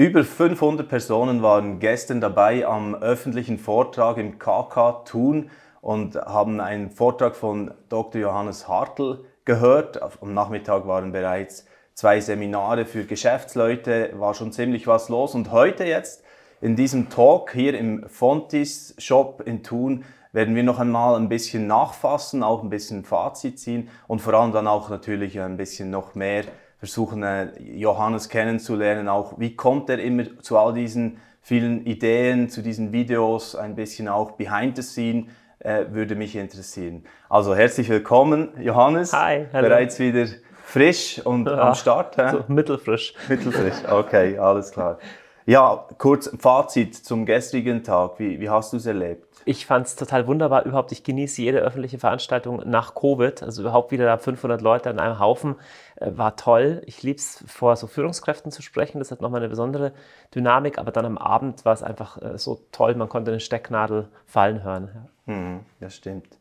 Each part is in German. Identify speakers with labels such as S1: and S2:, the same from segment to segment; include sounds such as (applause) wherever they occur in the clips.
S1: Über 500 Personen waren gestern dabei am öffentlichen Vortrag im KK Thun und haben einen Vortrag von Dr. Johannes Hartl gehört. Am Nachmittag waren bereits zwei Seminare für Geschäftsleute, war schon ziemlich was los. Und heute jetzt in diesem Talk hier im Fontis Shop in Thun werden wir noch einmal ein bisschen nachfassen, auch ein bisschen Fazit ziehen und vor allem dann auch natürlich ein bisschen noch mehr versuchen, äh, Johannes kennenzulernen, auch wie kommt er immer zu all diesen vielen Ideen, zu diesen Videos, ein bisschen auch behind the scene, äh, würde mich interessieren. Also herzlich willkommen, Johannes.
S2: Hi,
S1: hallo. Bereits wieder frisch und ja, am Start.
S2: Hä? So mittelfrisch.
S1: Mittelfrisch, okay, alles klar. Ja, kurz Fazit zum gestrigen Tag. Wie, wie hast du es erlebt?
S2: Ich fand es total wunderbar. Überhaupt, ich genieße jede öffentliche Veranstaltung nach Covid. Also überhaupt wieder da 500 Leute an einem Haufen. Äh, war toll. Ich liebe es, vor so Führungskräften zu sprechen. Das hat nochmal eine besondere Dynamik. Aber dann am Abend war es einfach äh, so toll. Man konnte eine Stecknadel fallen hören.
S1: Ja. Hm, das stimmt.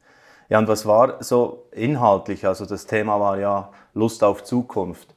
S1: Ja, und was war so inhaltlich? Also das Thema war ja Lust auf Zukunft.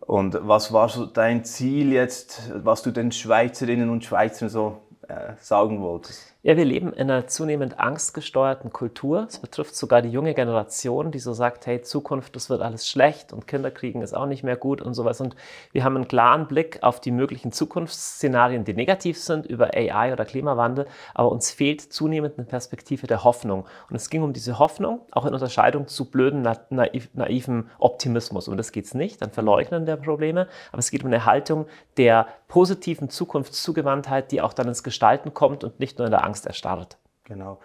S1: Und was war so dein Ziel jetzt, was du den Schweizerinnen und Schweizern so äh, sagen wolltest?
S2: Ja, wir leben in einer zunehmend angstgesteuerten Kultur. Es betrifft sogar die junge Generation, die so sagt, hey, Zukunft, das wird alles schlecht und Kinder kriegen ist auch nicht mehr gut und sowas. Und wir haben einen klaren Blick auf die möglichen Zukunftsszenarien, die negativ sind über AI oder Klimawandel, aber uns fehlt zunehmend eine Perspektive der Hoffnung. Und es ging um diese Hoffnung, auch in Unterscheidung zu blöden, naiv, naiven Optimismus. Um das geht es nicht, ein Verleugnen der Probleme, aber es geht um eine Haltung der positiven Zukunftszugewandtheit, die auch dann ins Gestalten kommt und nicht nur in der Angst erstarrt.
S1: Genau.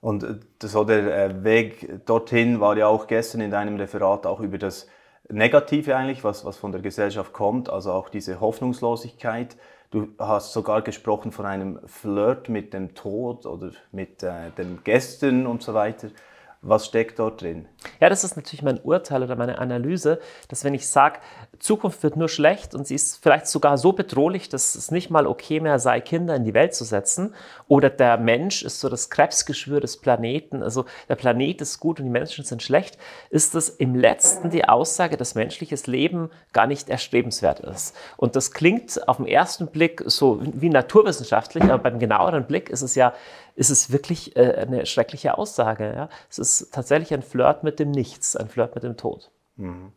S1: Und äh, so der äh, Weg dorthin war ja auch gestern in deinem Referat auch über das Negative eigentlich, was, was von der Gesellschaft kommt, also auch diese Hoffnungslosigkeit. Du hast sogar gesprochen von einem Flirt mit dem Tod oder mit äh, den Gästen und so weiter. Was steckt dort drin?
S2: Ja, das ist natürlich mein Urteil oder meine Analyse, dass wenn ich sage, Zukunft wird nur schlecht und sie ist vielleicht sogar so bedrohlich, dass es nicht mal okay mehr sei, Kinder in die Welt zu setzen, oder der Mensch ist so das Krebsgeschwür des Planeten, also der Planet ist gut und die Menschen sind schlecht, ist das im letzten die Aussage, dass menschliches Leben gar nicht erstrebenswert ist. Und das klingt auf den ersten Blick so wie naturwissenschaftlich, aber beim genaueren Blick ist es ja ist es wirklich äh, eine schreckliche Aussage. Ja? Es ist tatsächlich ein Flirt mit dem Nichts, ein Flirt mit dem Tod. Mhm.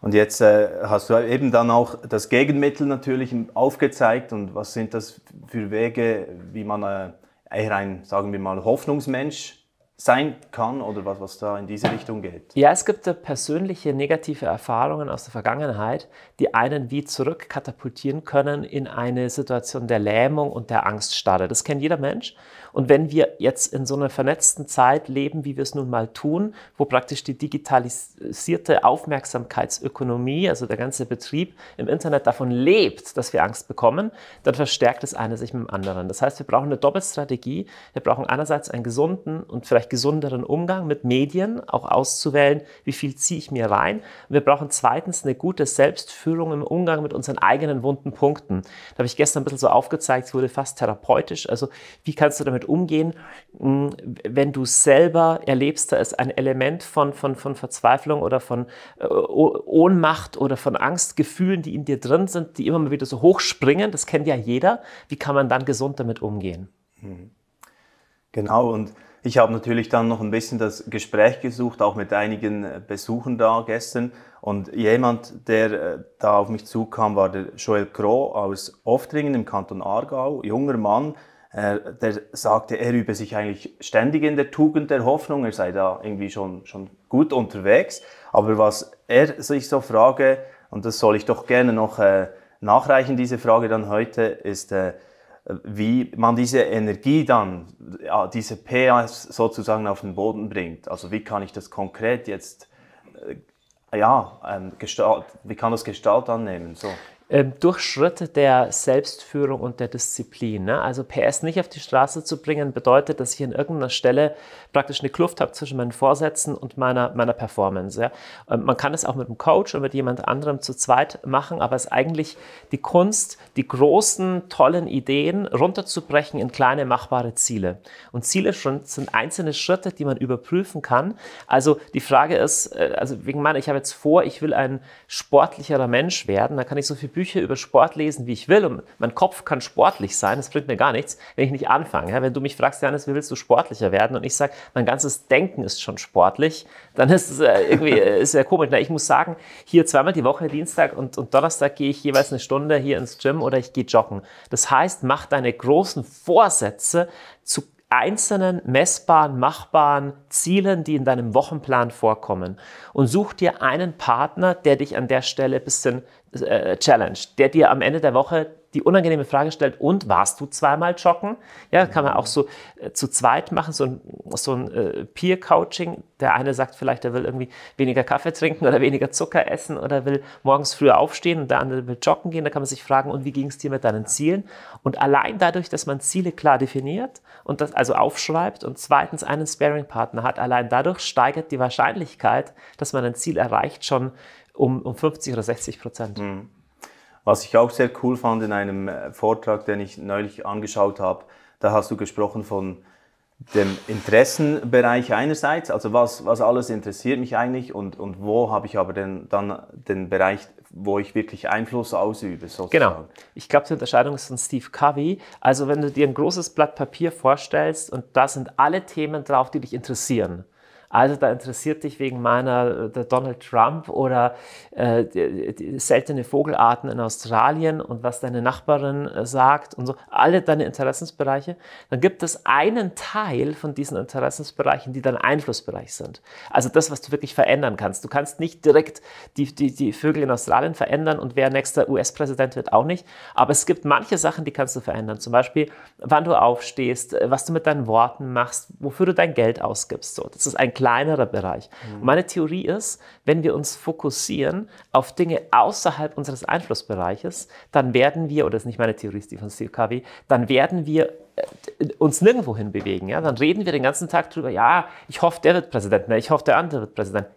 S1: Und jetzt äh, hast du eben dann auch das Gegenmittel natürlich aufgezeigt und was sind das für Wege, wie man äh, eher ein, sagen wir mal, Hoffnungsmensch sein kann oder was, was da in diese Richtung geht?
S2: Ja, es gibt persönliche negative Erfahrungen aus der Vergangenheit, die einen wie zurückkatapultieren können in eine Situation der Lähmung und der Angststarre. Das kennt jeder Mensch. Und wenn wir jetzt in so einer vernetzten Zeit leben, wie wir es nun mal tun, wo praktisch die digitalisierte Aufmerksamkeitsökonomie, also der ganze Betrieb im Internet davon lebt, dass wir Angst bekommen, dann verstärkt das eine sich mit dem anderen. Das heißt, wir brauchen eine Doppelstrategie. Wir brauchen einerseits einen gesunden und vielleicht gesunderen Umgang mit Medien, auch auszuwählen, wie viel ziehe ich mir rein. Und wir brauchen zweitens eine gute Selbstführung im Umgang mit unseren eigenen wunden Punkten. Da habe ich gestern ein bisschen so aufgezeigt, es wurde fast therapeutisch. Also wie kannst du damit damit umgehen, hm, wenn du selber erlebst, da ist ein Element von, von, von Verzweiflung oder von äh, Ohnmacht oder von Angstgefühlen, die in dir drin sind, die immer mal wieder so hochspringen. Das kennt ja jeder. Wie kann man dann gesund damit umgehen?
S1: Mhm. Genau, und ich habe natürlich dann noch ein bisschen das Gespräch gesucht, auch mit einigen äh, Besuchern da gestern. Und jemand, der äh, da auf mich zukam, war der Joel Kroh aus Oftringen im Kanton Aargau, junger Mann, äh, der sagte, er übe sich eigentlich ständig in der Tugend der Hoffnung, er sei da irgendwie schon, schon gut unterwegs. Aber was er sich so frage, und das soll ich doch gerne noch äh, nachreichen, diese Frage dann heute, ist, äh, wie man diese Energie dann, ja, diese PS sozusagen auf den Boden bringt. Also wie kann ich das konkret jetzt, äh, ja, ähm, Gestalt, wie kann das Gestalt annehmen? So.
S2: Ähm, durch Schritte der Selbstführung und der Disziplin. Ne? Also PS nicht auf die Straße zu bringen, bedeutet, dass ich an irgendeiner Stelle praktisch eine Kluft habe zwischen meinen Vorsätzen und meiner, meiner Performance. Ja? Ähm, man kann es auch mit einem Coach oder mit jemand anderem zu zweit machen, aber es ist eigentlich die Kunst, die großen, tollen Ideen runterzubrechen in kleine, machbare Ziele. Und Ziele sind einzelne Schritte, die man überprüfen kann. Also die Frage ist, äh, also wegen meiner, ich habe jetzt vor, ich will ein sportlicherer Mensch werden, da kann ich so viel Bücher Bücher über Sport lesen, wie ich will und mein Kopf kann sportlich sein, das bringt mir gar nichts, wenn ich nicht anfange. Wenn du mich fragst, Janis, wie willst du sportlicher werden? Und ich sage, mein ganzes Denken ist schon sportlich, dann ist es äh, irgendwie äh, ist ja komisch. Ich muss sagen, hier zweimal die Woche, Dienstag und, und Donnerstag gehe ich jeweils eine Stunde hier ins Gym oder ich gehe joggen. Das heißt, mach deine großen Vorsätze zu einzelnen messbaren, machbaren Zielen, die in deinem Wochenplan vorkommen. Und such dir einen Partner, der dich an der Stelle ein bisschen äh, challenge, der dir am Ende der Woche die unangenehme Frage stellt, und warst du zweimal joggen? Ja, kann man auch so äh, zu zweit machen, so ein, so ein äh, Peer-Coaching. Der eine sagt vielleicht, er will irgendwie weniger Kaffee trinken oder weniger Zucker essen oder will morgens früher aufstehen und der andere will joggen gehen. Da kann man sich fragen, und wie ging es dir mit deinen Zielen? Und allein dadurch, dass man Ziele klar definiert und das also aufschreibt und zweitens einen Sparing-Partner hat, allein dadurch steigert die Wahrscheinlichkeit, dass man ein Ziel erreicht, schon um, um 50 oder 60 Prozent. Mhm.
S1: Was ich auch sehr cool fand in einem äh, Vortrag, den ich neulich angeschaut habe, da hast du gesprochen von dem Interessenbereich einerseits, also was, was alles interessiert mich eigentlich und, und wo habe ich aber den, dann den Bereich, wo ich wirklich Einfluss ausübe.
S2: Sozusagen. Genau. Ich glaube, die Unterscheidung ist von Steve Covey. Also wenn du dir ein großes Blatt Papier vorstellst und da sind alle Themen drauf, die dich interessieren, also da interessiert dich wegen meiner äh, Donald Trump oder äh, die, die seltene Vogelarten in Australien und was deine Nachbarin äh, sagt und so, alle deine Interessensbereiche, dann gibt es einen Teil von diesen Interessensbereichen, die dein Einflussbereich sind. Also das, was du wirklich verändern kannst. Du kannst nicht direkt die, die, die Vögel in Australien verändern und wer nächster US-Präsident wird auch nicht. Aber es gibt manche Sachen, die kannst du verändern. Zum Beispiel, wann du aufstehst, äh, was du mit deinen Worten machst, wofür du dein Geld ausgibst. So, das ist ein kleinerer Bereich. Mhm. meine Theorie ist, wenn wir uns fokussieren auf Dinge außerhalb unseres Einflussbereiches, dann werden wir, oder das ist nicht meine Theorie, die von Steve Covey, dann werden wir äh, uns nirgendwo hin bewegen. Ja? Dann reden wir den ganzen Tag drüber, ja, ich hoffe, der wird Präsident, ne? ich hoffe, der andere wird Präsident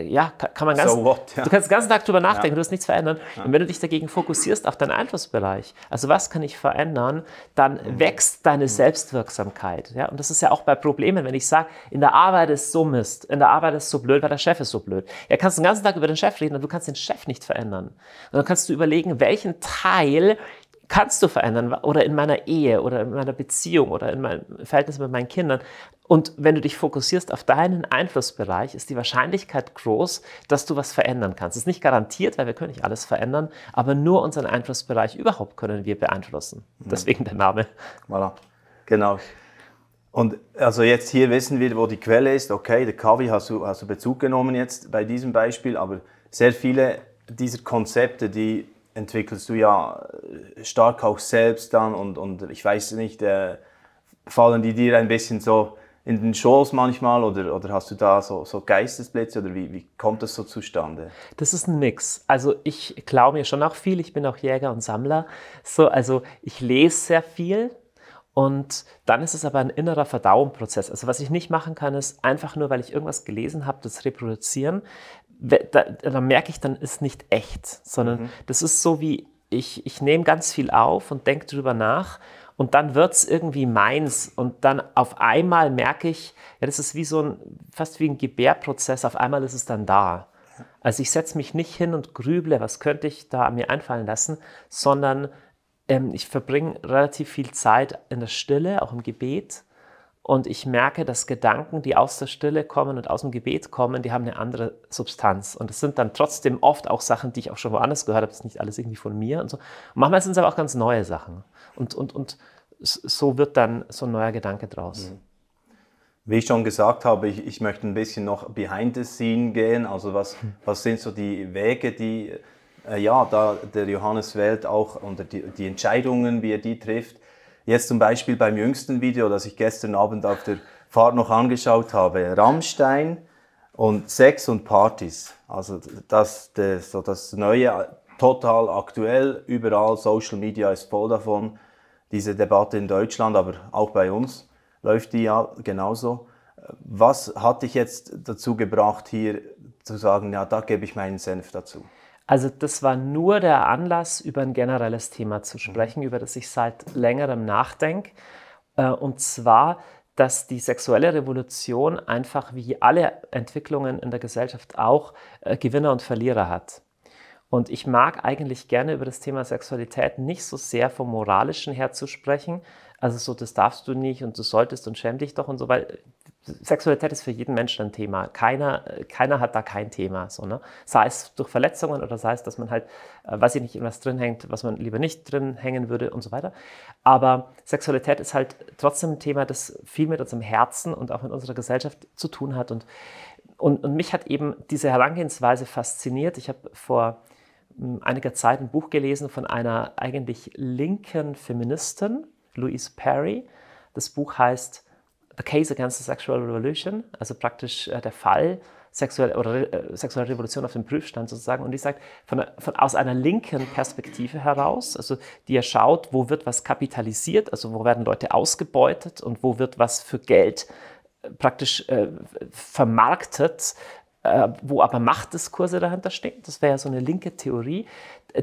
S2: ja, kann man ganz, so what, ja. du kannst den ganzen Tag drüber nachdenken, ja. du wirst nichts verändern. Ja. Und wenn du dich dagegen fokussierst auf deinen Einflussbereich, also was kann ich verändern, dann mhm. wächst deine mhm. Selbstwirksamkeit. Ja? Und das ist ja auch bei Problemen, wenn ich sage, in der Arbeit ist so Mist, in der Arbeit ist so blöd, weil der Chef ist so blöd. Ja, kannst den ganzen Tag über den Chef reden, aber du kannst den Chef nicht verändern. Und dann kannst du überlegen, welchen Teil kannst du verändern oder in meiner Ehe oder in meiner Beziehung oder in meinem Verhältnis mit meinen Kindern. Und wenn du dich fokussierst auf deinen Einflussbereich, ist die Wahrscheinlichkeit groß, dass du was verändern kannst. Das ist nicht garantiert, weil wir können nicht alles verändern, aber nur unseren Einflussbereich überhaupt können wir beeinflussen. Mhm. Deswegen der Name.
S1: Voilà. Genau. Und also jetzt hier wissen wir, wo die Quelle ist. Okay, der Kavi hast du, hast du Bezug genommen jetzt bei diesem Beispiel, aber sehr viele dieser Konzepte, die entwickelst du ja äh, stark auch selbst dann und, und ich weiß nicht, äh, fallen die dir ein bisschen so in den Schoß manchmal oder, oder hast du da so, so Geistesblitze oder wie, wie kommt das so zustande?
S2: Das ist ein Mix. Also ich glaube mir schon auch viel, ich bin auch Jäger und Sammler. So, also ich lese sehr viel, und dann ist es aber ein innerer Verdauungsprozess. Also was ich nicht machen kann, ist einfach nur, weil ich irgendwas gelesen habe, das reproduzieren da, da merke ich, dann ist nicht echt, sondern mhm. das ist so wie, ich, ich nehme ganz viel auf und denke drüber nach und dann wird es irgendwie meins und dann auf einmal merke ich, ja, das ist wie so ein, fast wie ein Gebärprozess, auf einmal ist es dann da. Also ich setze mich nicht hin und grüble, was könnte ich da mir einfallen lassen, sondern ähm, ich verbringe relativ viel Zeit in der Stille, auch im Gebet und ich merke, dass Gedanken, die aus der Stille kommen und aus dem Gebet kommen, die haben eine andere Substanz. Und es sind dann trotzdem oft auch Sachen, die ich auch schon woanders gehört habe. Das ist nicht alles irgendwie von mir und so. Und manchmal sind es aber auch ganz neue Sachen. Und, und, und so wird dann so ein neuer Gedanke draus. Mhm.
S1: Wie ich schon gesagt habe, ich, ich möchte ein bisschen noch behind the scene gehen. Also was, hm. was sind so die Wege, die äh, ja, da der Johannes wählt auch und die, die Entscheidungen, wie er die trifft. Jetzt zum Beispiel beim jüngsten Video, das ich gestern Abend auf der Fahrt noch angeschaut habe, Rammstein und Sex und Partys. Also das, das, so das Neue, total aktuell, überall, Social Media ist voll davon. Diese Debatte in Deutschland, aber auch bei uns läuft die ja genauso. Was hat dich jetzt dazu gebracht, hier zu sagen, ja, da gebe ich meinen Senf dazu?
S2: Also das war nur der Anlass, über ein generelles Thema zu sprechen, über das ich seit längerem nachdenke. Äh, und zwar, dass die sexuelle Revolution einfach wie alle Entwicklungen in der Gesellschaft auch äh, Gewinner und Verlierer hat. Und ich mag eigentlich gerne über das Thema Sexualität nicht so sehr vom Moralischen her zu sprechen. Also so, das darfst du nicht und du solltest und schäm dich doch und so, weil Sexualität ist für jeden Menschen ein Thema. Keiner, keiner hat da kein Thema. So, ne? Sei es durch Verletzungen oder sei es, dass man halt, äh, weiß ich nicht, irgendwas drin hängt, was man lieber nicht drin hängen würde und so weiter. Aber Sexualität ist halt trotzdem ein Thema, das viel mit unserem Herzen und auch mit unserer Gesellschaft zu tun hat. Und, und, und mich hat eben diese Herangehensweise fasziniert. Ich habe vor einiger Zeit ein Buch gelesen von einer eigentlich linken Feministin, Louise Perry. Das Buch heißt The Case Against the Sexual Revolution, also praktisch äh, der Fall sexuelle oder äh, sexuelle Revolution auf dem Prüfstand sozusagen. Und die sagt, von, von, aus einer linken Perspektive heraus, also die ja schaut, wo wird was kapitalisiert, also wo werden Leute ausgebeutet und wo wird was für Geld äh, praktisch äh, vermarktet, äh, wo aber Machtdiskurse dahinter stehen. Das wäre ja so eine linke Theorie.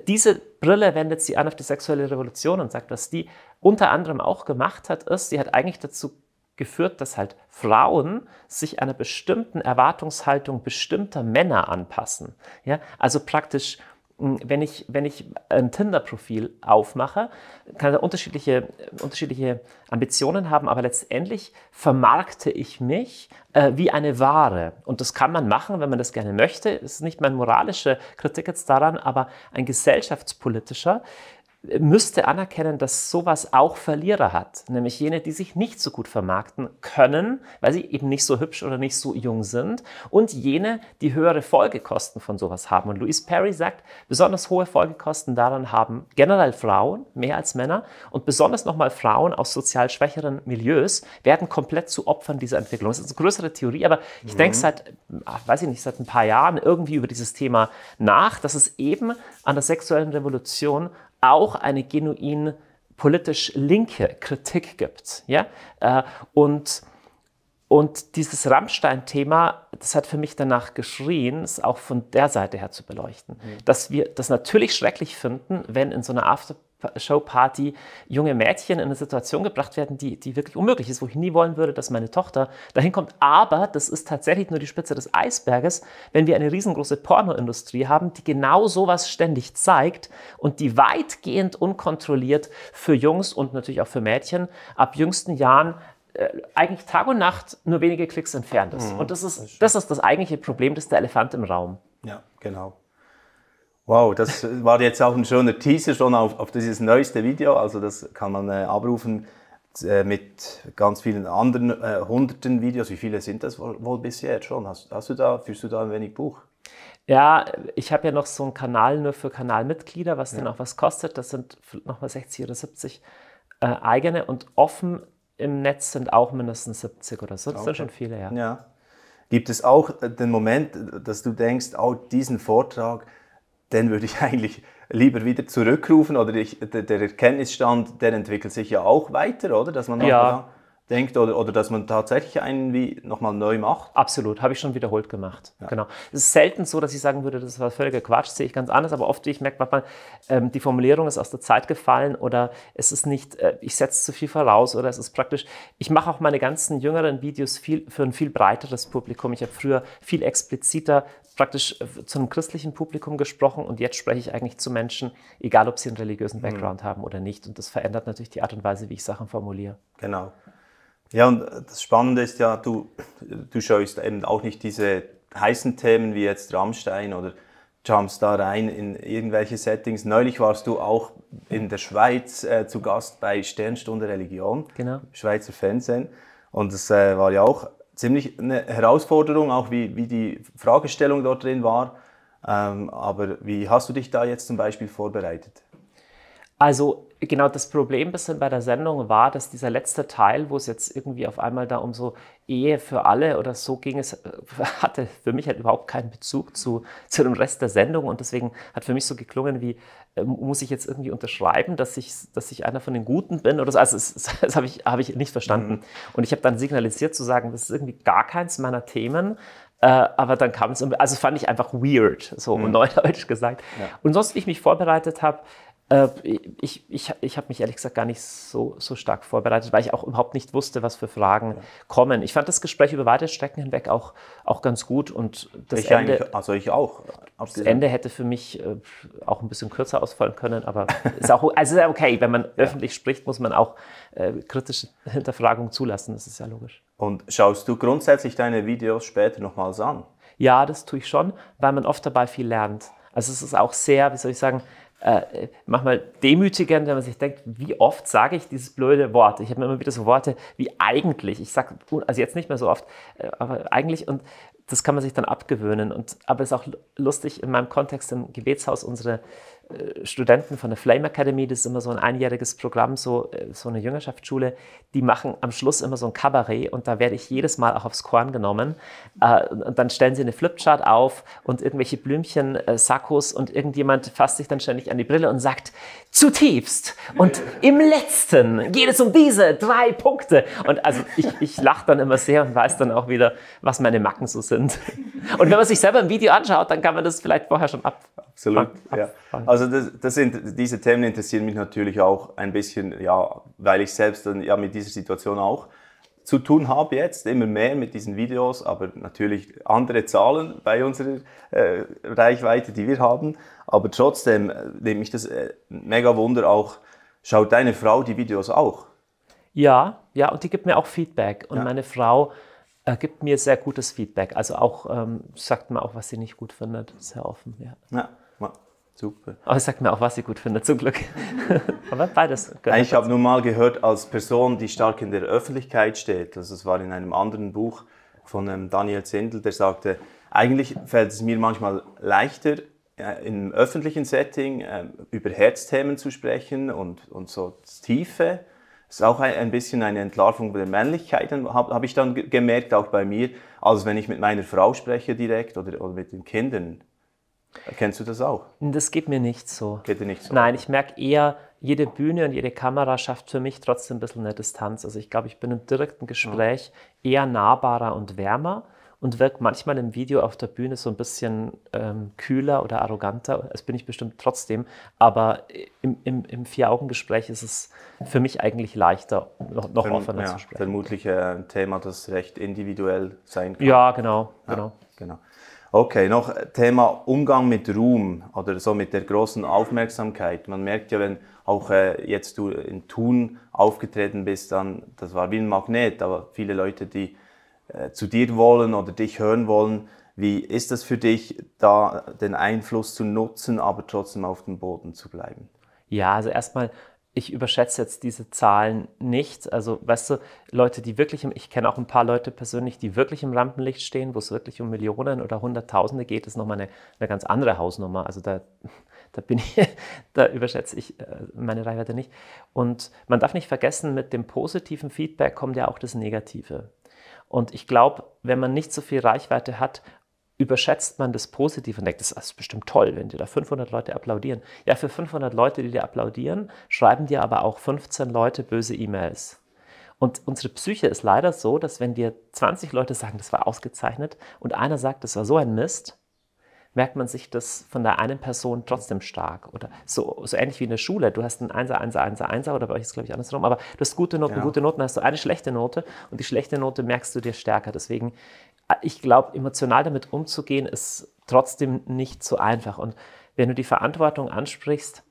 S2: Diese Brille wendet sie an auf die sexuelle Revolution und sagt, was die unter anderem auch gemacht hat, ist, sie hat eigentlich dazu geführt, dass halt Frauen sich einer bestimmten Erwartungshaltung bestimmter Männer anpassen. Ja? Also praktisch wenn ich, wenn ich ein Tinder-Profil aufmache, kann er unterschiedliche, unterschiedliche Ambitionen haben, aber letztendlich vermarkte ich mich äh, wie eine Ware. Und das kann man machen, wenn man das gerne möchte. Das ist nicht meine moralische Kritik jetzt daran, aber ein gesellschaftspolitischer müsste anerkennen, dass sowas auch Verlierer hat, nämlich jene, die sich nicht so gut vermarkten können, weil sie eben nicht so hübsch oder nicht so jung sind, und jene, die höhere Folgekosten von sowas haben. Und Louise Perry sagt, besonders hohe Folgekosten daran haben generell Frauen, mehr als Männer, und besonders nochmal Frauen aus sozial schwächeren Milieus werden komplett zu Opfern dieser Entwicklung. Das ist eine größere Theorie, aber ich mhm. denke seit, weiß ich nicht, seit ein paar Jahren irgendwie über dieses Thema nach, dass es eben an der sexuellen Revolution auch eine genuin politisch linke Kritik gibt. Ja? Äh, und, und dieses Rammstein-Thema, das hat für mich danach geschrien, es auch von der Seite her zu beleuchten. Mhm. Dass wir das natürlich schrecklich finden, wenn in so einer After Showparty junge Mädchen in eine Situation gebracht werden, die, die wirklich unmöglich ist, wo ich nie wollen würde, dass meine Tochter dahin kommt. Aber das ist tatsächlich nur die Spitze des Eisberges, wenn wir eine riesengroße Pornoindustrie haben, die genau sowas ständig zeigt und die weitgehend unkontrolliert für Jungs und natürlich auch für Mädchen ab jüngsten Jahren äh, eigentlich Tag und Nacht nur wenige Klicks entfernt ist. Mhm, und das ist, das ist das eigentliche Problem, das ist der Elefant im Raum.
S1: Ja, genau. Wow, das war jetzt auch ein schöner Teaser schon auf, auf dieses neueste Video. Also das kann man äh, abrufen äh, mit ganz vielen anderen äh, hunderten Videos. Wie viele sind das wohl, wohl bisher schon? Hast, hast, du da, führst du da ein wenig Buch?
S2: Ja, ich habe ja noch so einen Kanal nur für Kanalmitglieder, was ja. dann auch was kostet. Das sind nochmal 60 oder 70 äh, eigene und offen im Netz sind auch mindestens 70 oder so. Das okay. sind schon viele, ja.
S1: ja. Gibt es auch den Moment, dass du denkst, oh, diesen Vortrag, den würde ich (laughs) eigentlich lieber wieder zurückrufen oder ich, der, der, Erkenntnisstand, der entwickelt sich ja auch weiter, oder? Dass man ja. Denkt oder, oder dass man tatsächlich einen wie nochmal neu macht.
S2: Absolut, habe ich schon wiederholt gemacht. Ja. Genau. Es ist selten so, dass ich sagen würde, das war völliger Quatsch, sehe ich ganz anders, aber oft, wie ich merke, manchmal, ähm, die Formulierung ist aus der Zeit gefallen oder es ist nicht, äh, ich setze zu viel voraus oder es ist praktisch, ich mache auch meine ganzen jüngeren Videos viel, für ein viel breiteres Publikum. Ich habe früher viel expliziter praktisch äh, zu einem christlichen Publikum gesprochen und jetzt spreche ich eigentlich zu Menschen, egal ob sie einen religiösen mhm. Background mhm. haben oder nicht. Und das verändert natürlich die Art und Weise, wie ich Sachen formuliere.
S1: Genau. Ja, und das Spannende ist ja, du, du scheust eben auch nicht diese heißen Themen wie jetzt Rammstein oder jumpst da rein in irgendwelche Settings. Neulich warst du auch in der Schweiz äh, zu Gast bei Sternstunde Religion,
S2: genau.
S1: Schweizer Fernsehen. Und es äh, war ja auch ziemlich eine Herausforderung, auch wie, wie die Fragestellung dort drin war. Ähm, aber wie hast du dich da jetzt zum Beispiel vorbereitet?
S2: Also genau das Problem bisschen bei der Sendung war, dass dieser letzte Teil, wo es jetzt irgendwie auf einmal da um so Ehe für alle oder so ging, es äh, (laughs) hatte für mich halt überhaupt keinen Bezug zu, zu dem Rest der Sendung und deswegen hat für mich so geklungen wie, äh, muss ich jetzt irgendwie unterschreiben, dass ich, dass ich einer von den Guten bin oder so. Also das, (laughs) das habe ich, hab ich nicht verstanden. Mhm. Und ich habe dann signalisiert zu sagen, das ist irgendwie gar keins meiner Themen. Äh, aber dann kam es, also fand ich einfach weird, so mhm. (laughs) neudeutsch gesagt. Ja. Und sonst, wie ich mich vorbereitet habe, ich ich, ich habe mich ehrlich gesagt gar nicht so, so stark vorbereitet, weil ich auch überhaupt nicht wusste, was für Fragen ja. kommen. Ich fand das Gespräch über weite Strecken hinweg auch, auch ganz gut und das
S1: ich
S2: Ende,
S1: also ich auch.
S2: Das Ende hätte für mich äh, auch ein bisschen kürzer ausfallen können, aber ist auch (laughs) also ist okay. Wenn man ja. öffentlich spricht, muss man auch äh, kritische Hinterfragung zulassen. Das ist ja logisch.
S1: Und schaust du grundsätzlich deine Videos später nochmals an?
S2: Ja, das tue ich schon, weil man oft dabei viel lernt. Also es ist auch sehr, wie soll ich sagen, äh, manchmal demütigend, wenn man sich denkt, wie oft sage ich dieses blöde Wort. Ich habe mir immer wieder so Worte wie eigentlich. Ich sage, also jetzt nicht mehr so oft, äh, aber eigentlich und das kann man sich dann abgewöhnen. Und, aber es ist auch lustig, in meinem Kontext im Gebetshaus, unsere Studenten von der Flame Academy, das ist immer so ein einjähriges Programm, so, äh, so eine Jüngerschaftsschule, die machen am Schluss immer so ein Kabarett und da werde ich jedes Mal auch aufs Korn genommen. Äh, und dann stellen sie eine Flipchart auf und irgendwelche Blümchen, Sakkos und irgendjemand fasst sich dann ständig an die Brille und sagt, zutiefst. Und im letzten geht es um diese drei Punkte. Und also ich, ich lache dann immer sehr und weiß dann auch wieder, was meine Macken so sind. Und wenn man sich selber ein Video anschaut, dann kann man das vielleicht vorher schon ab.
S1: Absolut, ab, ja. Also das, das sind, diese Themen interessieren mich natürlich auch ein bisschen, ja, weil ich selbst dann ja mit dieser Situation auch zu tun habe jetzt, immer mehr mit diesen Videos, aber natürlich andere Zahlen bei unserer äh, Reichweite, die wir haben. Aber trotzdem äh, nehme mich das äh, mega Wunder auch, schaut deine Frau die Videos auch?
S2: Ja, ja, und die gibt mir auch Feedback. Und ja. meine Frau äh, gibt mir sehr gutes Feedback. Also auch ähm, sagt mir auch, was sie nicht gut findet. Sehr offen, ja.
S1: ja. Super.
S2: Aber es sagt mir auch, was sie gut findet, zum Glück. (laughs)
S1: Aber beides. Ich habe nur mal gehört, als Person, die stark in der Öffentlichkeit steht, also es war in einem anderen Buch von ähm, Daniel Zindel, der sagte, eigentlich fällt es mir manchmal leichter, äh, im öffentlichen Setting äh, über Herzthemen zu sprechen und, und so das Tiefe. Das ist auch ein, ein bisschen eine Entlarvung der Männlichkeit, habe hab ich dann gemerkt, auch bei mir, als wenn ich mit meiner Frau spreche direkt oder, oder mit den Kindern. Kennst du das auch?
S2: Das geht mir nicht so.
S1: Geht dir nicht so?
S2: Nein, ich merke eher, jede Bühne und jede Kamera schafft für mich trotzdem ein bisschen eine Distanz. Also ich glaube, ich bin im direkten Gespräch ja. eher nahbarer und wärmer und wirke manchmal im Video auf der Bühne so ein bisschen ähm, kühler oder arroganter. Das bin ich bestimmt trotzdem. Aber im, im, im Vier-Augen-Gespräch ist es für mich eigentlich leichter, noch, noch offener ja, zu sprechen.
S1: Vermutlich ein Thema, das recht individuell sein kann.
S2: Ja, genau. Ja, genau.
S1: genau. Okay, noch Thema Umgang mit Ruhm oder so mit der großen Aufmerksamkeit. Man merkt ja, wenn auch äh, jetzt du in Thun aufgetreten bist, dann das war wie ein Magnet, aber viele Leute, die äh, zu dir wollen oder dich hören wollen. Wie ist das für dich, da den Einfluss zu nutzen, aber trotzdem auf dem Boden zu bleiben?
S2: Ja, also erstmal ich überschätze jetzt diese Zahlen nicht. Also, weißt du, Leute, die wirklich, im, ich kenne auch ein paar Leute persönlich, die wirklich im Rampenlicht stehen, wo es wirklich um Millionen oder Hunderttausende geht, ist nochmal eine, eine ganz andere Hausnummer. Also da, da bin ich, (laughs) da überschätze ich äh, meine Reichweite nicht. Und man darf nicht vergessen, mit dem positiven Feedback kommt ja auch das Negative. Und ich glaube, wenn man nicht so viel Reichweite hat überschätzt man das Positive und denkt, das ist bestimmt toll, wenn dir da 500 Leute applaudieren. Ja, für 500 Leute, die dir applaudieren, schreiben dir aber auch 15 Leute böse E-Mails. Und unsere Psyche ist leider so, dass wenn dir 20 Leute sagen, das war ausgezeichnet und einer sagt, das war so ein Mist, merkt man sich das von der einen Person trotzdem stark. Oder so, so ähnlich wie in der Schule. Du hast einen 1er, 1er, 1er, 1er oder bei euch ist es, glaube ich, andersrum. Aber du hast gute Noten, ja. gute Noten, hast du eine schlechte Note und die schlechte Note merkst du dir stärker. Deswegen ich glaube, emotional damit umzugehen, ist trotzdem nicht so einfach. Und wenn du die Verantwortung ansprichst,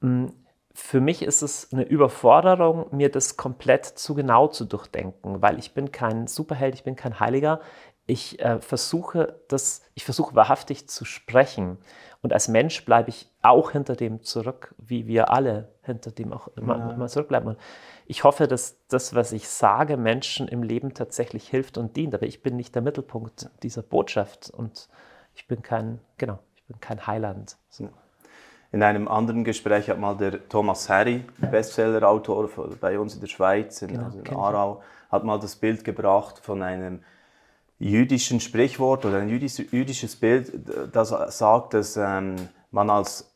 S2: hm, für mich ist es eine Überforderung, mir das komplett zu genau zu durchdenken, weil ich bin kein Superheld, ich bin kein Heiliger. Ich äh, versuche das, ich versuche wahrhaftig zu sprechen. Und als Mensch bleibe ich auch hinter dem zurück, wie wir alle hinter dem auch immer, ja. immer zurückbleiben. Und ich hoffe, dass das, was ich sage, Menschen im Leben tatsächlich hilft und dient. Aber ich bin nicht der Mittelpunkt dieser Botschaft und ich bin kein, genau, ich bin kein Heiland. So.
S1: In einem anderen Gespräch hat mal der Thomas Harry, Bestseller-Autor bei uns in der Schweiz, in, genau, also in Aarau, hat mal das Bild gebracht von einem jüdischen Sprichwort oder ein jüdisches Bild, das sagt, dass ähm, man als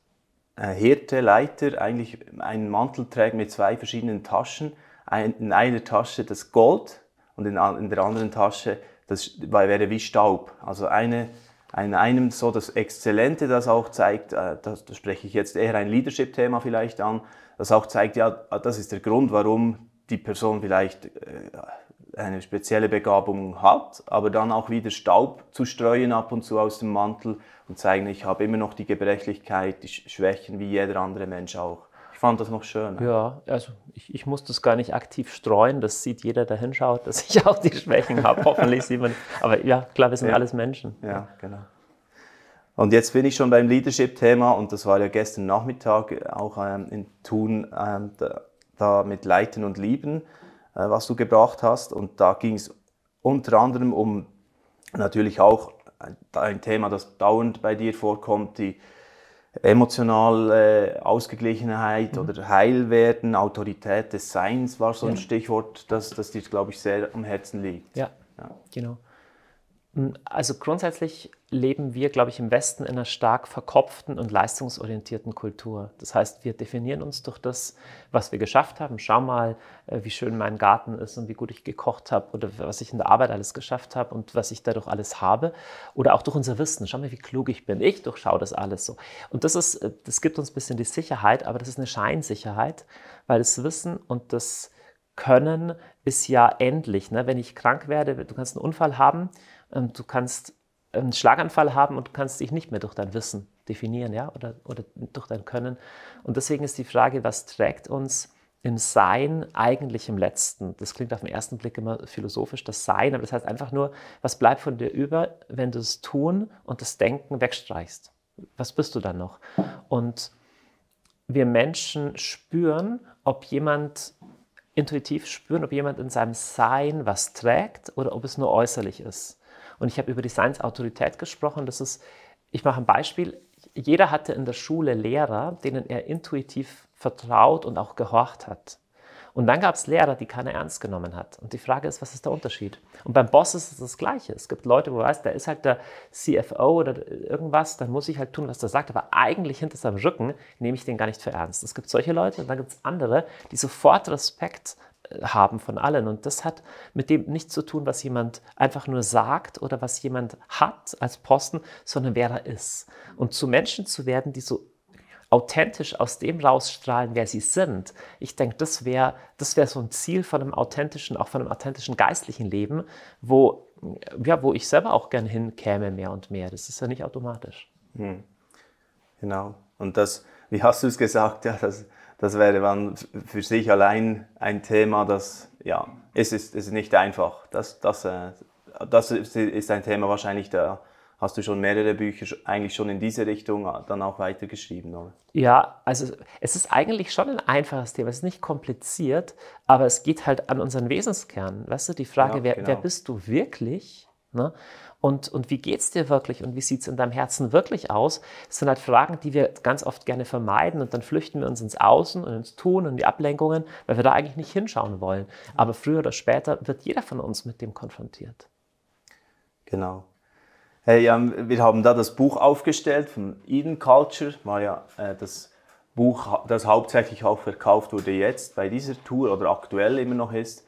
S1: Hirte, Leiter eigentlich einen Mantel trägt mit zwei verschiedenen Taschen. in einer Tasche das Gold und in, der anderen Tasche das wäre wie Staub. Also eine, in einem so das Exzellente, das auch zeigt, äh, das, das spreche ich jetzt eher ein Leadership-Thema vielleicht an, das auch zeigt, ja, das ist der Grund, warum die Person vielleicht äh, eine spezielle Begabung hat, aber dann auch wieder Staub zu streuen ab und zu aus dem Mantel und zeigen, ich habe immer noch die Gebrechlichkeit, die Schwächen wie jeder andere Mensch auch. Ich fand das noch schön.
S2: Ja, also ich, ich muss das gar nicht aktiv streuen, das sieht jeder, der hinschaut, dass ich auch die Schwächen habe. (laughs) Hoffentlich sieht man. Aber ja, klar, wir sind ja. alles Menschen.
S1: Ja, genau. Und jetzt bin ich schon beim Leadership-Thema und das war ja gestern Nachmittag auch ähm, in Thun ähm, da, da, mit Leiten und Lieben, äh, was du gebracht hast. Und da ging es unter anderem um natürlich auch ein Thema, das dauernd bei dir vorkommt, die emotionale Ausgeglichenheit mhm. oder Heilwerden, Autorität des Seins war so ein ja. Stichwort, das, das dir, glaube ich, sehr am Herzen liegt.
S2: Ja, ja. genau. Hm, also grundsätzlich leben wir, glaube ich, im Westen in einer stark verkopften und leistungsorientierten Kultur. Das heißt, wir definieren uns durch das, was wir geschafft haben. Schau mal, äh, wie schön mein Garten ist und wie gut ich gekocht habe oder was ich in der Arbeit alles geschafft habe und was ich dadurch alles habe. Oder auch durch unser Wissen. Schau mal, wie klug ich bin. Ich durchschaue das alles so. Und das, ist, äh, das gibt uns ein bisschen die Sicherheit, aber das ist eine Scheinsicherheit, weil das Wissen und das Können ist ja endlich. Ne? Wenn ich krank werde, du kannst einen Unfall haben, ähm, du kannst einen Schlaganfall haben und du kannst dich nicht mehr durch dein Wissen definieren ja? oder, oder durch dein Können. Und deswegen ist die Frage, was trägt uns im Sein eigentlich im Letzten? Das klingt auf den ersten Blick immer philosophisch, das Sein, aber das heißt einfach nur, was bleibt von dir über, wenn du das Tun und das Denken wegstreichst? Was bist du dann noch? Und wir Menschen spüren, ob jemand intuitiv spüren, ob jemand in seinem Sein was trägt oder ob es nur äußerlich ist. Und ich habe über Designsautorität gesprochen. Das ist, ich mache ein Beispiel. Jeder hatte in der Schule Lehrer, denen er intuitiv vertraut und auch gehorcht hat. Und dann gab es Lehrer, die keiner ernst genommen hat. Und die Frage ist, was ist der Unterschied? Und beim Boss ist es das Gleiche. Es gibt Leute, wo du weißt, der ist halt der CFO oder irgendwas, dann muss ich halt tun, was der sagt. Aber eigentlich hinter seinem Rücken nehme ich den gar nicht für ernst. Es gibt solche Leute und dann gibt es andere, die sofort Respekt haben von allen. Und das hat mit dem nichts zu tun, was jemand einfach nur sagt oder was jemand hat als Posten, sondern wer er ist. Und zu Menschen zu werden, die so authentisch aus dem rausstrahlen, wer sie sind. Ich denke, das wäre das wär so ein Ziel von einem authentischen, auch von einem authentischen geistlichen Leben, wo, ja, wo ich selber auch gern hinkäme, mehr und mehr. Das ist ja nicht automatisch. Hm.
S1: Genau. Und das, wie hast du es gesagt, ja, das, das wäre dann für sich allein ein Thema, das, ja, es ist, es ist nicht einfach. Das, das, äh, das ist ein Thema wahrscheinlich, da hast du schon mehrere Bücher eigentlich schon in diese Richtung äh, dann auch weitergeschrieben, oder?
S2: Ja, also es ist eigentlich schon ein einfaches Thema, es ist nicht kompliziert, aber es geht halt an unseren Wesenskern. Weißt du, die Frage, ja, wer, genau. wer bist du wirklich? Ne? Und, und wie geht es dir wirklich und wie sieht es in deinem Herzen wirklich aus? Das sind halt Fragen, die wir ganz oft gerne vermeiden und dann flüchten wir uns ins Außen und ins Tun und die Ablenkungen, weil wir da eigentlich nicht hinschauen wollen. Aber früher oder später wird jeder von uns mit dem konfrontiert.
S1: Genau. Hey, wir haben da das Buch aufgestellt von Eden Culture, war ja äh, das Buch, das hauptsächlich auch verkauft wurde jetzt bei dieser Tour oder aktuell immer noch ist.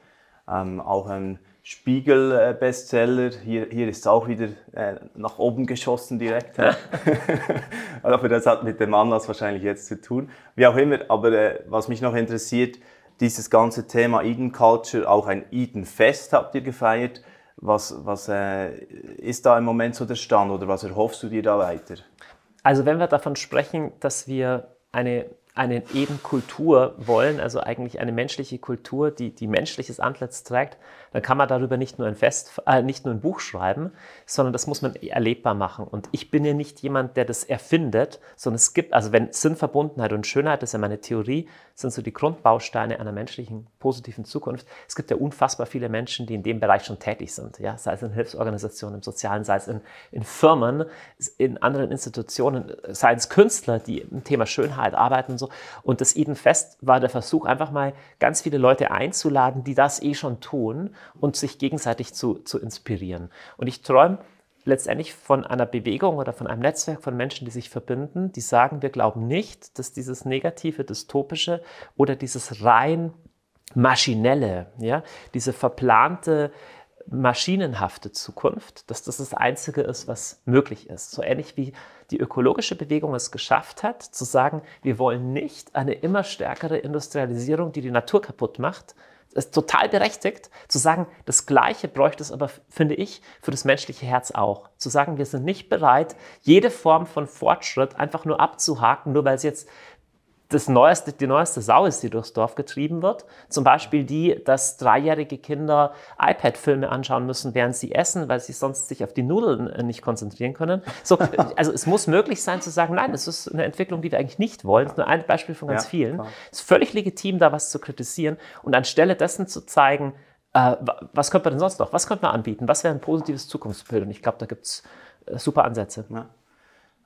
S1: Ähm, auch ein Spiegel-Bestseller. Hier, hier ist es auch wieder äh, nach oben geschossen direkt. (laughs) (laughs) aber das hat mit dem Anlass wahrscheinlich jetzt zu tun. Wie auch immer, aber äh, was mich noch interessiert, dieses ganze Thema Eden Culture, auch ein Eden Fest habt ihr gefeiert. Was, was äh, ist da im Moment so der Stand oder was erhoffst du dir da weiter?
S2: Also wenn wir davon sprechen, dass wir eine eine Edenkultur wollen, also eigentlich eine menschliche Kultur, die, die menschliches Antlitz trägt, dann kann man darüber nicht nur ein Fest, äh, nicht nur ein Buch schreiben, sondern das muss man erlebbar machen. Und ich bin ja nicht jemand, der das erfindet, sondern es gibt, also wenn Sinnverbundenheit und Schönheit, das ist ja meine Theorie, sind so die Grundbausteine einer menschlichen positiven Zukunft. Es gibt ja unfassbar viele Menschen, die in dem Bereich schon tätig sind, ja, sei es in Hilfsorganisationen, im Sozialen, sei es in, in Firmen, in anderen Institutionen, sei es Künstler, die im Thema Schönheit arbeiten und so. Und das Eden Fest war der Versuch, einfach mal ganz viele Leute einzuladen, die das eh schon tun und sich gegenseitig zu, zu inspirieren. Und ich träume letztendlich von einer Bewegung oder von einem Netzwerk von Menschen, die sich verbinden, die sagen, wir glauben nicht, dass dieses negative, dystopische oder dieses rein maschinelle, ja, diese verplante maschinenhafte Zukunft, dass das das Einzige ist, was möglich ist. So ähnlich wie die ökologische Bewegung es geschafft hat, zu sagen, wir wollen nicht eine immer stärkere Industrialisierung, die die Natur kaputt macht, ist total berechtigt, zu sagen, das Gleiche bräuchte es aber, finde ich, für das menschliche Herz auch. Zu sagen, wir sind nicht bereit, jede Form von Fortschritt einfach nur abzuhaken, nur weil es jetzt das neueste, die neueste Sau ist, die durchs Dorf getrieben wird. Zum Beispiel die, dass dreijährige Kinder iPad-Filme anschauen müssen, während sie essen, weil sie sonst sich auf die Nudeln äh, nicht konzentrieren können. So, also es muss möglich sein zu sagen, nein, das ist eine Entwicklung, die wir eigentlich nicht wollen. Das ist nur ein Beispiel von ganz ja, vielen. Es ist völlig legitim, da was zu kritisieren und anstelle dessen zu zeigen, äh, was könnte man denn sonst noch? Was könnte man anbieten? Was wäre ein positives Zukunftsbild? Und ich glaube, da gibt es äh, super Ansätze. Ja.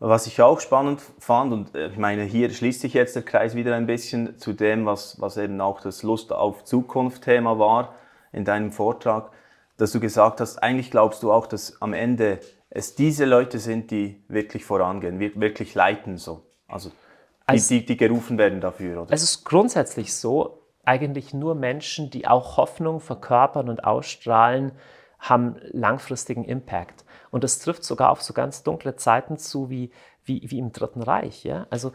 S1: Was ich auch spannend fand, und äh, ich meine, hier schließt sich jetzt der Kreis wieder ein bisschen zu dem, was, was eben auch das Lust auf Zukunft-Thema war in deinem Vortrag, dass du gesagt hast, eigentlich glaubst du auch, dass am Ende es diese Leute sind, die wirklich vorangehen, wirklich leiten so. Also die, die, die gerufen werden dafür.
S2: Oder? Es ist grundsätzlich so, eigentlich nur Menschen, die auch Hoffnung verkörpern und ausstrahlen, haben langfristigen Impact. Und das trifft sogar auf so ganz dunkle Zeiten zu wie, wie, wie im Dritten Reich. Ja? Also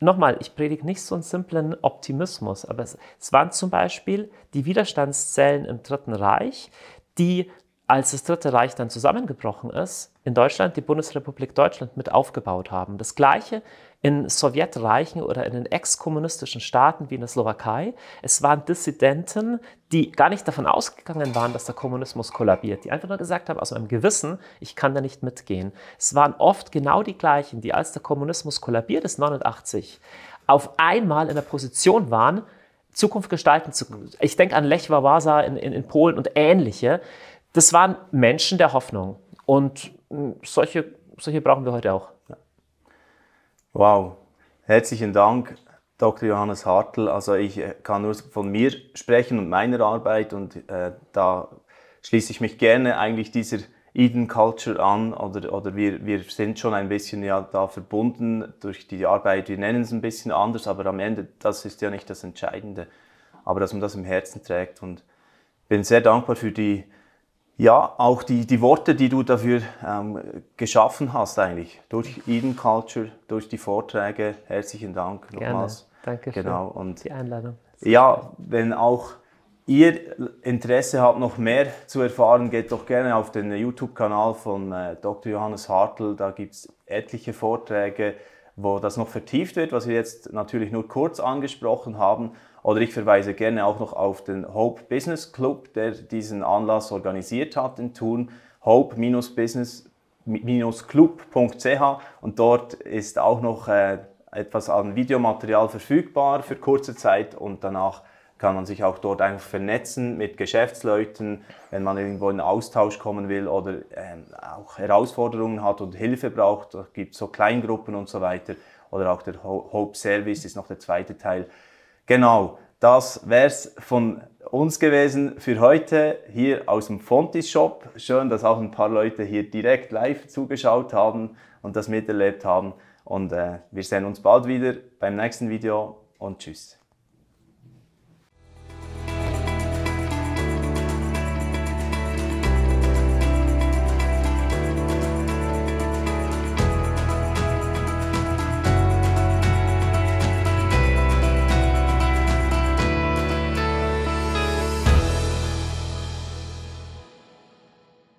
S2: nochmal, ich predige nicht so einen simplen Optimismus, aber es, es waren zum Beispiel die Widerstandszellen im Dritten Reich, die als das Dritte Reich dann zusammengebrochen ist, in Deutschland die Bundesrepublik Deutschland mit aufgebaut haben. Das gleiche in Sowjetreichen oder in den ex-kommunistischen Staaten wie in der Slowakei. Es waren Dissidenten, die gar nicht davon ausgegangen waren, dass der Kommunismus kollabiert, die einfach nur gesagt haben, aus meinem Gewissen, ich kann da nicht mitgehen. Es waren oft genau die gleichen, die als der Kommunismus kollabiert ist, 89, auf einmal in der Position waren, Zukunft gestalten zu können. Ich denke an Lech Wałęsa in, in, in Polen und ähnliche. Das waren Menschen der Hoffnung. Und hm, solche, solche brauchen wir heute auch.
S1: Wow, herzlichen Dank, Dr. Johannes Hartl. Also ich äh, kann nur von mir sprechen und meiner Arbeit und äh, da schließe ich mich gerne eigentlich dieser Eden Culture an oder, oder wir, wir sind schon ein bisschen ja da verbunden durch die Arbeit. Wir nennen es ein bisschen anders, aber am Ende, das ist ja nicht das Entscheidende. Aber dass man das im Herzen trägt und bin sehr dankbar für die ja, auch die, die Worte, die du dafür ähm, geschaffen hast eigentlich, durch Eden Culture, durch die Vorträge. Herzlichen Dank
S2: nochmals. Danke
S1: genau. Und
S2: für die Einladung.
S1: Ja, wenn auch ihr Interesse habt, noch mehr zu erfahren, geht doch gerne auf den YouTube-Kanal von äh, Dr. Johannes Hartl. Da gibt es etliche Vorträge, wo das noch vertieft wird, was wir jetzt natürlich nur kurz angesprochen haben. Oder ich verweise gerne auch noch auf den Hope Business Club, der diesen Anlass organisiert hat in Thun. Hope-business-club.ch und dort ist auch noch äh, etwas an Videomaterial verfügbar für kurze Zeit und danach kann man sich auch dort einfach vernetzen mit Geschäftsleuten, wenn man irgendwo in Austausch kommen will oder ähm, auch Herausforderungen hat und Hilfe braucht. Da gibt es so Kleingruppen und so weiter. Oder auch der Hope Service ist noch der zweite Teil. Genau, das wäre es von uns gewesen für heute hier aus dem Fontis Shop. Schön, dass auch ein paar Leute hier direkt live zugeschaut haben und das miterlebt haben. Und äh, wir sehen uns bald wieder beim nächsten Video und tschüss.